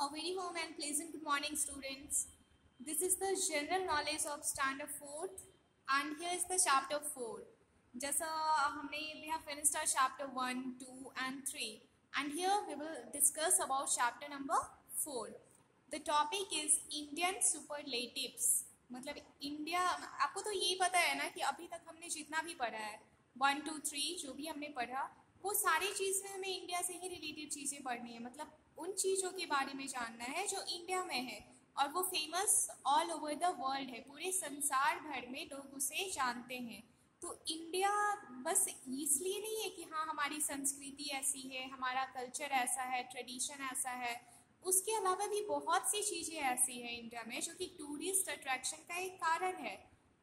A very warm and pleasant good morning, students. This is the general knowledge of standard fourth, and here is the chapter four. जैसा हमने we have finished our chapter one, two, and three, and here we will discuss about chapter number four. The topic is Indian superlatives. मतलब India आपको तो यही पता है ना कि अभी तक हमने जितना भी पढ़ा है वन टू थ्री जो भी हमने पढ़ा वो सारी चीज़ें हमें इंडिया से ही रिलेटेड चीज़ें पढ़नी है। मतलब उन चीज़ों के बारे में जानना है जो इंडिया में है। और वो famous all over the world है। पूरे संसार भर में लोग उसे जानते हैं। तो इंडिया बस इसलिए नहीं है कि हाँ हमारी संस्कृति ऐसी है, हमारा कल्चर ऐसा है ट्रेडिशन ऐसा है। उसके अलावा भी बहुत सी चीज़ें ऐसी हैं इंडिया में जो कि टूरिस्ट अट्रैक्शन का एक कारण है।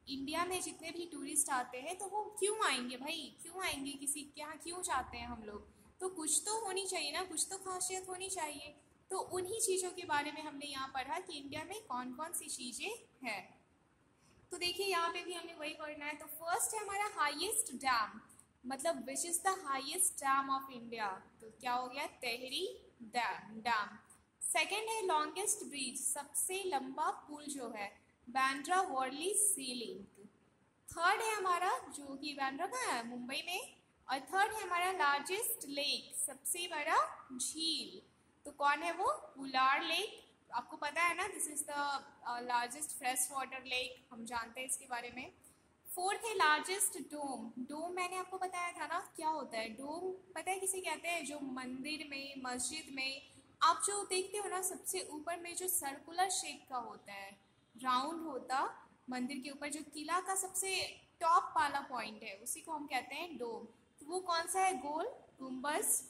इंडिया में जितने भी टूरिस्ट आते हैं तो वो क्यों आएँगे भाई? क्यों आएँगे किसी के यहाँ क्यों जाते हैं हम लोग? तो कुछ तो होनी चाहिए ना, कुछ तो खासियत होनी चाहिए। तो उन्हीं चीज़ों के बारे में हमने यहाँ पढ़ा कि इंडिया में कौन कौन सी चीज़ें हैं। तो देखिए, यहाँ पे भी हमें वही करना है। तो फ़र्स्ट है हमारा हाईएस्ट डैम मतलब which is the highest dam of India तो क्या हो गया? तेहरी डैम डैम सेकेंड है लॉन्गेस्ट ब्रिज सबसे लंबा पुल जो है Bandra Worli sea link third है हमारा, जो कि बैंड्रा का है, मुंबई में। और थर्ड है हमारा लार्जेस्ट लेक सबसे बड़ा झील। तो कौन है वो? उलार लेक आपको पता है ना this is the largest fresh water lake हम जानते हैं इसके बारे में। फोर्थ है लार्जेस्ट डोम डोम मैंने आपको बताया था ना, क्या होता है? डोम पता है किसे कहते हैं? जो मंदिर में, मस्जिद में, आप जो देखते हो ना, सबसे ऊपर में जो सर्कुलर शेप का होता है। राउंड होता मंदिर के ऊपर, जो किला का सबसे टॉप वाला पॉइंट है, उसी को हम कहते हैं डोम। तो वो कौन सा है? गोल गुम्बस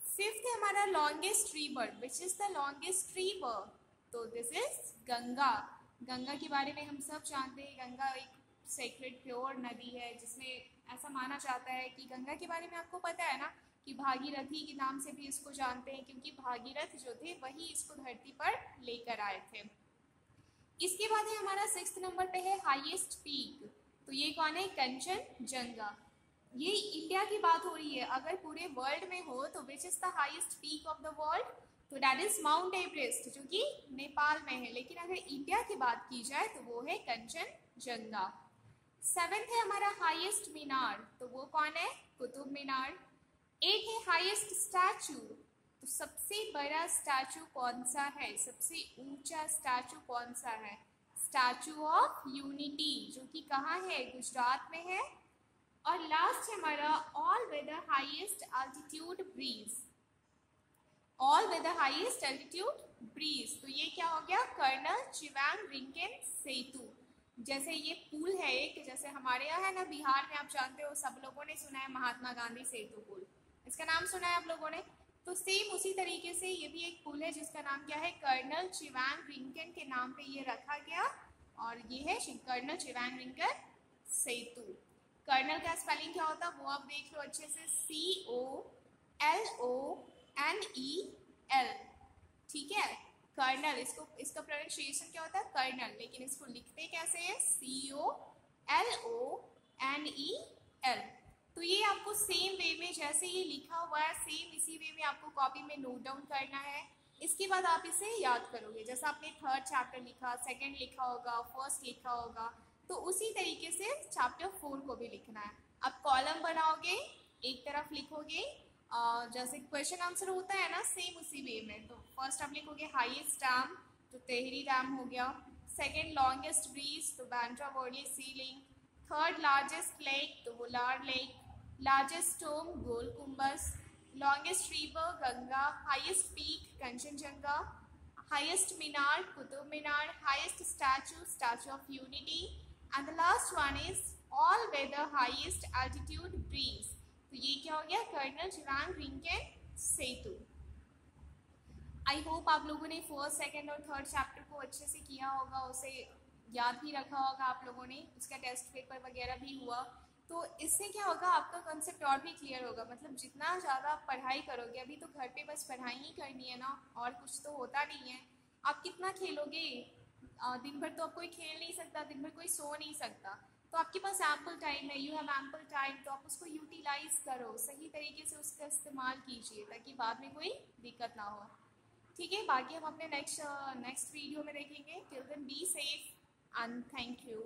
फिफ्थ है हमारा longest river which is the longest river तो दिस इज़ गंगा। गंगा के बारे में हम सब जानते हैं, गंगा एक सेक्रेट प्योर नदी है जिसमें ऐसा माना जाता है कि गंगा के बारे में आपको पता है ना, कि भागीरथी के नाम से भी इसको जानते हैं, क्योंकि भागीरथ जो थे, वही इसको धरती पर लेकर आए थे। इसके बाद है हमारा सिक्स नंबर पे है हाईएस्ट पीक तो ये कौन है? कंचन जंगा. ये इंडिया की बात हो रही है. अगर पूरे वर्ल्ड में हो तो which is the highest peak of the world तो डैट इज़ माउंट एवरेस्ट जो कि नेपाल में है. लेकिन अगर इंडिया की बात की जाए तो वो है कंचन जंगा. सेवेंथ है हमारा हाईएस्ट मीनार. तो वो कौन है? कुतुब मीनार. एट है हाईएस्ट स्टैचू तो सबसे बड़ा स्टैचू कौन सा है? सबसे ऊँचा स्टैचू कौन सा है? स्टैचू ऑफ़ यूनिटी, जो कि कहाँ है? गुजरात में है। और लास्ट हमारा all weather highest altitude bridge all weather highest altitude bridge तो ये क्या हो गया? कर्नल चिवांग रिंकेन सेतु। जैसे ये पुल है एक, जैसे हमारे यहाँ है ना, बिहार में आप जानते हो, सब लोगों ने सुना है महात्मा गांधी सेतु पुल। इसका नाम सुना है आप लोगों ने? तो सेम उसी तरीके से ये भी एक पुल है, जिसका नाम क्या है? कर्नल चिवांग रिंकन के नाम पे ये रखा गया। और ये है कर्नल चिवांग रिंकन सेतु। कर्नल का स्पेलिंग क्या होता? है वो आप देख लो अच्छे से। C O L O N E L ठीक है? कर्नल इसको, इसका प्रोनाउंसिएशन क्या होता है? कर्नल लेकिन इसको लिखते कैसे है? C O L O N E L तो ये आपको सेम जैसे ये लिखा हुआ है सेम इसी वे में आपको कॉपी में नोट डाउन करना है। इसके बाद आप इसे याद करोगे। जैसा आपने थर्ड चैप्टर लिखा सेकंड लिखा होगा फ़र्स्ट लिखा होगा तो उसी तरीके से चैप्टर फोर को भी लिखना है। आप कॉलम बनाओगे, एक तरफ़ लिखोगे जैसे क्वेश्चन आंसर होता है ना सेम उसी वे में। तो फ़र्स्ट आप लिखोगे हाईएस्ट डैम तो तेहरी डैम हो गया। सेकेंड लॉन्गेस्ट ब्रीज तो Bandra Worli sea link third largest lake तो Wular lake स्टोम Gol Gumbaz longest river Ganga highest peak Kanchenjunga highest minar Qutub Minar highest statue Statue of Unity and the last one is all weather highest altitude bridge तो ये क्या हो गया? Colonel Chewang Rinchen Setu I hope आप लोगों ने first second और third chapter को अच्छे से किया होगा, उसे याद भी रखा होगा आप लोगों ने। उसका टेस्ट पेपर वगैरह भी हुआ। तो इससे क्या होगा? आपका कंसेप्ट और भी क्लियर होगा। मतलब जितना ज़्यादा पढ़ाई करोगे, अभी तो घर पे बस पढ़ाई ही करनी है ना, और कुछ तो होता नहीं है। आप कितना खेलोगे? दिन भर तो आप कोई खेल नहीं सकता, दिन भर कोई सो नहीं सकता। तो आपके पास एम्पल टाइम है यू हैव एम्पल टाइम तो आप उसको यूटिलाइज करो। सही तरीके से उसका इस्तेमाल कीजिए, ताकि बाद में कोई दिक्कत ना हो। ठीक है? बाकी हम अपने नेक्स्ट नेक्स्ट वीडियो में देखेंगे। Till then be safe and thank you